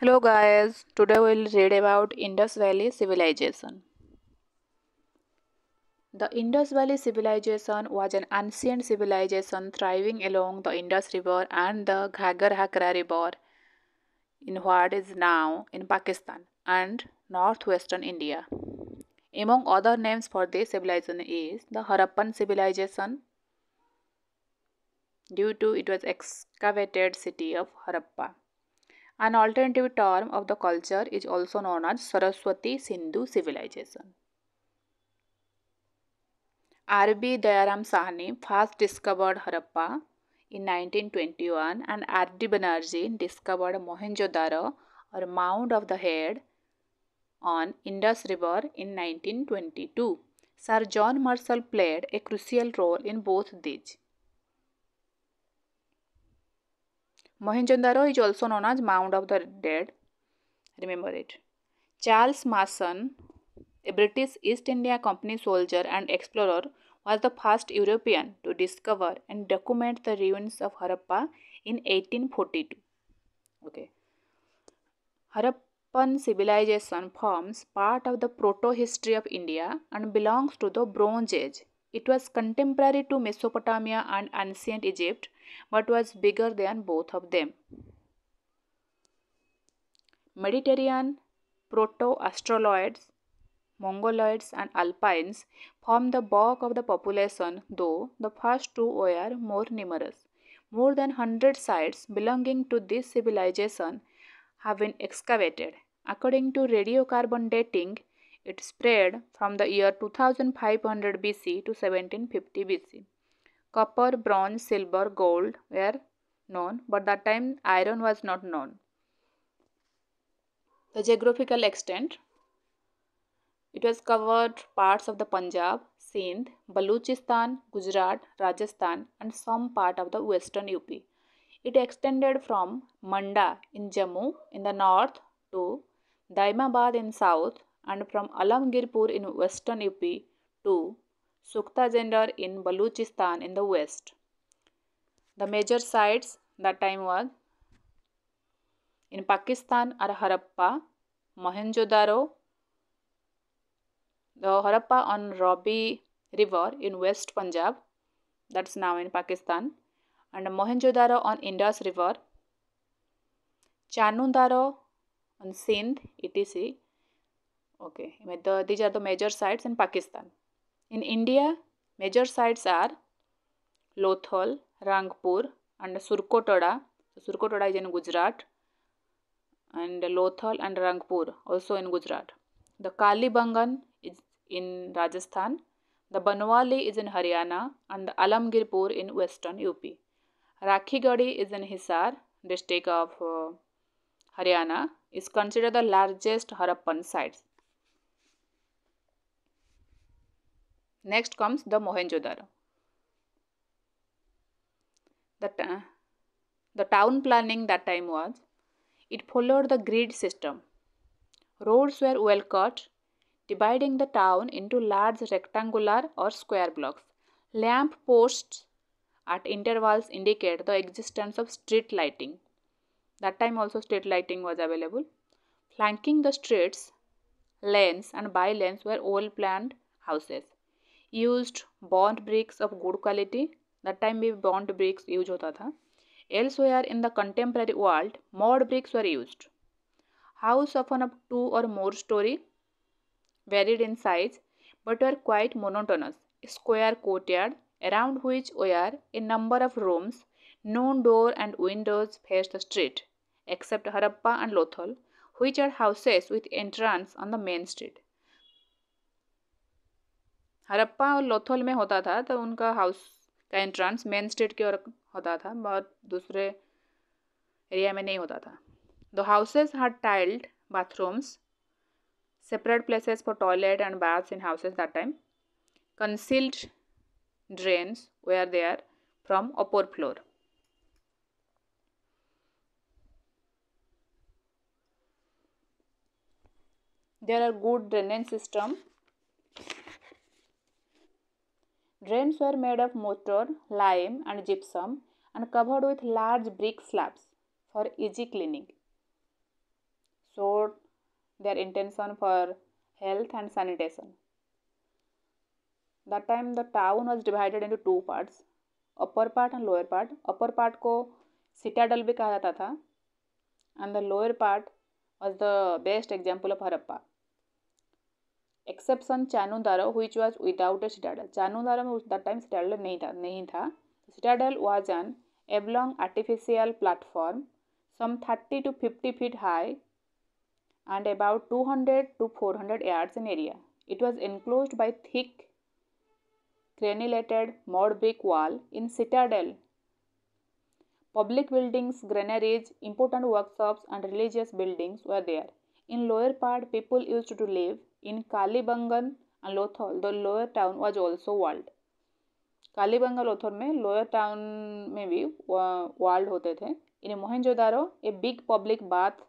Hello guys, today we'll read about Indus Valley Civilization. The Indus Valley Civilization was an ancient civilization thriving along the Indus River and the Ghaggar Hakra River in what is now in Pakistan and northwestern India. Among other names for this civilization is the Harappan civilization due to it was excavated city of Harappa. An alternative term of the culture is also known as Saraswati Sindhu civilization. R.B. Dayaram Sahni first discovered Harappa in 1921 and R.D. Banerjee discovered Mohenjo-daro or Mound of the Head on Indus River in 1922. Sir John Marshall played a crucial role in both these. Mohenjo-daro is also known as Mound of the Dead. Remember it. Charles Masson, a British East India Company soldier and explorer, was the first European to discover and document the ruins of Harappa in 1842. Okay. Harappan civilization forms part of the proto-history of India and belongs to the Bronze Age. It was contemporary to Mesopotamia and ancient Egypt but was bigger than both of them. Mediterranean proto-Australoids, Mongoloids and Alpines form the bulk of the population though the first two were more numerous. More than 100 sites belonging to this civilization have been excavated. According to radiocarbon dating, it spread from the year 2500 BC to 1750 BC. Copper, bronze, silver, gold were known, but that time iron was not known. The geographical extent it was covered parts of the Punjab, Sindh, Baluchistan, Gujarat, Rajasthan, and some part of the western UP. It extended from Manda in Jammu in the north to Daimabad in south and from Alamgirpur in western UP to Sukhtajender in Baluchistan in the west. The major sites that time was in Pakistan are Harappa, Mohenjo-daro, the Harappa on Ravi River in West Punjab, that's now in Pakistan, and Mohenjo-daro on Indus River, Chanhu-daro on Sindh, etc. Okay, the, these are the major sites in Pakistan. In India, major sites are Lothal, Rangpur and Surkotada. So Surkotada is in Gujarat and Lothal and Rangpur also in Gujarat. The Kalibangan is in Rajasthan. The Banwali is in Haryana and the Alamgirpur in western UP. Rakhigarhi is in Hisar district of uh, Haryana is considered the largest Harappan sites. Next comes the Mohenjo-daro. The, the town planning that time was, it followed the grid system. Roads were well cut, dividing the town into large rectangular or square blocks. Lamp posts at intervals indicate the existence of street lighting. That time also street lighting was available. Flanking the streets, lanes and by lanes were all planned houses used burnt bricks of good quality that time भी bond bricks use होता था। Elsewhere in the contemporary world mud bricks were used houses of up to or more storey varied in size but were quite monotonous square courtyard around which which are a number of rooms none door and windows face the street except Harappa and Lothal which are houses with entrance on the main street Harappa और लोथल में होता था तो उनका house का entrance main street की ओर होता था बहुत दूसरे एरिया में नहीं होता था। The houses had tiled bathrooms separate places for toilet and baths in houses that time concealed drains were are they are from upper floor there are good drainage system Drains were made of mortar, lime, and gypsum and covered with large brick slabs for easy cleaning. showed their intention for health and sanitation. That time the town was divided into two parts, upper part and lower part. Upper part को citadel भी कहा जाता था and the lower part was the best exception Chanhudaro which was without a citadel Chanhudaro में उस time citadel नहीं था नहीं था citadel was an oblong artificial platform some thirty to fifty feet high and about two hundred to four hundred yards in area it was enclosed by thick crenellated mud brick wall in citadel public buildings granaries important workshops and religious buildings were there in lower part people used to live In Kalibangan and Lothal, the lower town was also walled. Kalibangan Lothal में lower town में भी walled होते थे in Mohenjodaro a big public bath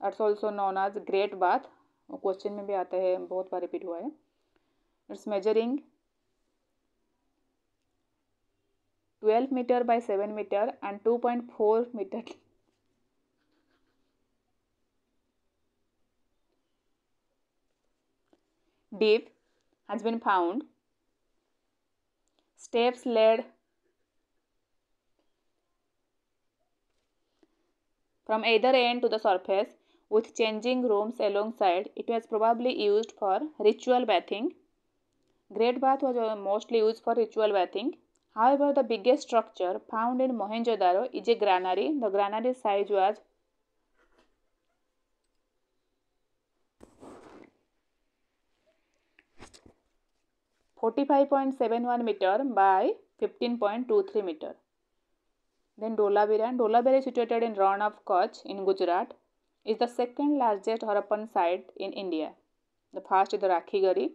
that's also known as great bath question में भी आता है बहुत बार रिपीट हुआ है it's measuring 12 meter by 7 meter and 2.4 meter deep has been found steps led from either end to the surface with changing rooms alongside. It was probably used for ritual bathing. Great bath was uh, mostly used for ritual bathing. However, the biggest structure found in Mohenjo-daro is a granary. The granary size was Forty-five point seven one meter by fifteen point two three meter. Then Dholavira. Dholavira is situated in Rann of Kutch in Gujarat. Is the second largest Harappan site in India. The first is the Rakhigarhi.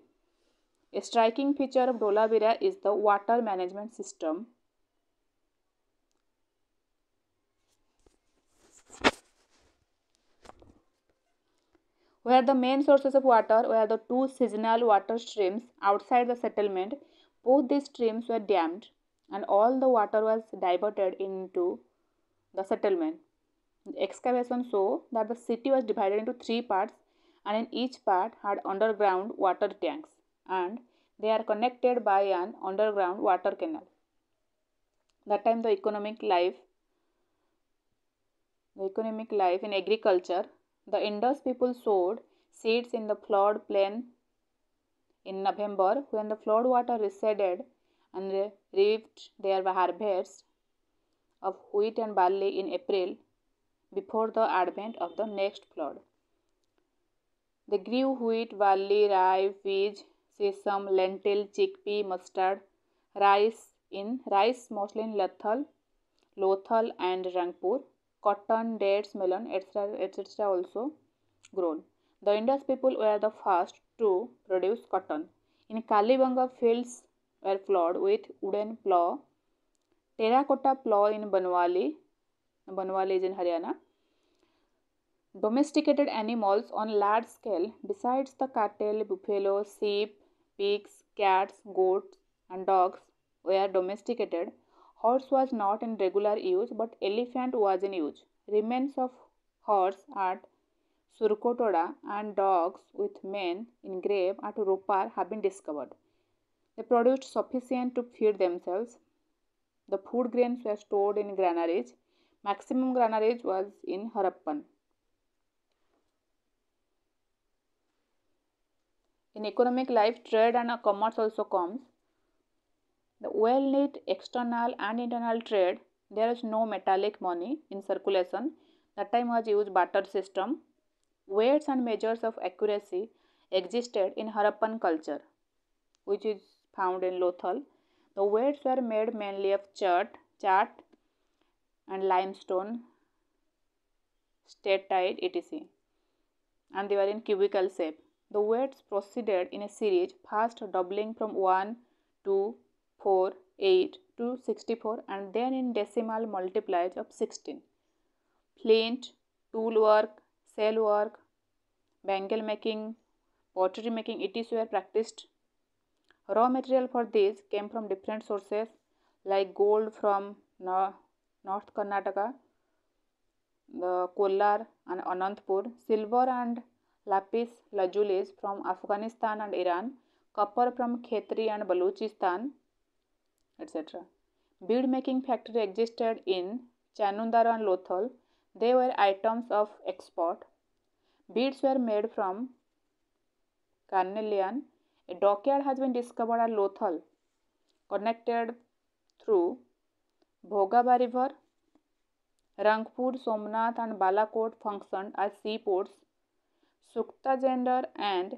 A striking feature of Dholavira is the water management system. Where the main sources of water were the two seasonal water streams outside the settlement, both these streams were dammed and all the water was diverted into the settlement. The excavation show that the city was divided into three parts and in each part had underground water tanks and they are connected by an underground water canal. That time the economic life the economic life in agriculture, the Indus people sowed seeds in the flood plain in November when the flood water receded and reaped their harvest of wheat and barley in April before the advent of the next flood. They grew wheat, barley, rye, peas, sesame, lentil, chickpea, mustard, rice in rice mostly in Lothal, Lothal and Rangpur, cotton, dates, melon, etc. etc. also grown. The Indus people were the first to produce cotton. In Kalibanga, fields were plowed with wooden plow. Terracotta plow in Banwali, Banwali is in Haryana. Domesticated animals on large scale, besides the cattle, buffalo, sheep, pigs, cats, goats, and dogs, were domesticated. Horse was not in regular use, but elephant was in use. Remains of horse at Surkotada and dogs with men in grave at Ropar have been discovered. They produced sufficient to feed themselves. The food grains were stored in granaries. Maximum granaries was in Harappan. In economic life, trade and commerce also comes. The well-knit external and internal trade, there is no metallic money in circulation. That time was used barter system. Weights and measures of accuracy existed in Harappan culture, which is found in Lothal. The weights were made mainly of chert, chat, and limestone, steatite, etc. And they were in cubical shape. The weights proceeded in a series, first doubling from 1 to 4, 8 to 64, and then in decimal multiplies of 16. Flint, tool work, sail work, bangle making, pottery making, etc. were practiced. Raw material for this came from different sources like gold from North Karnataka, the Kolar and Anantpur, silver and lapis lazuli from Afghanistan and Iran, copper from Khetri and Baluchistan, etcetera bead making factory existed in Chanhudaro and Lothal they were items of export beads were made from carnelian a dockyard has been discovered and Lothal connected through Bhogava river Rangpur Somnath and Balakot function as sea ports Sutkagendor and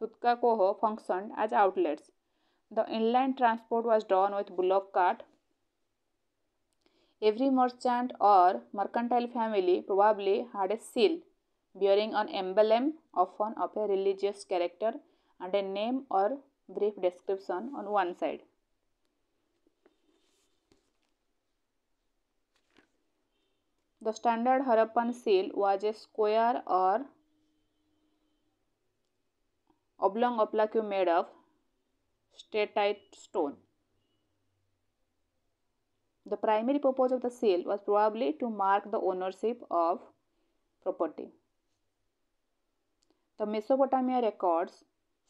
Sotkakoh function as outlets The inland transport was done with bullock cart. Every merchant or mercantile family probably had a seal bearing an emblem, often of a religious character, and a name or brief description on one side. The standard Harappan seal was a square or oblong oblaque made of steatite stone. The primary purpose of the seal was probably to mark the ownership of property. The Mesopotamia records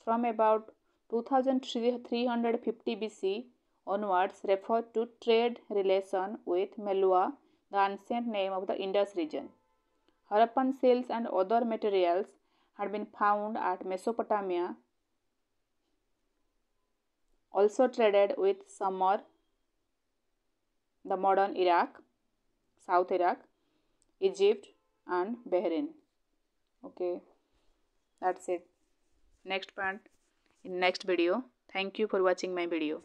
from about 2350 BC onwards refer to trade relation with Meluhha, the ancient name of the Indus region. Harappan seals and other materials had been found at Mesopotamia, also traded with Sumer, the modern Iraq, South Iraq, Egypt, and Bahrain. Okay, that's it. Next part in next video. Thank you for watching my video.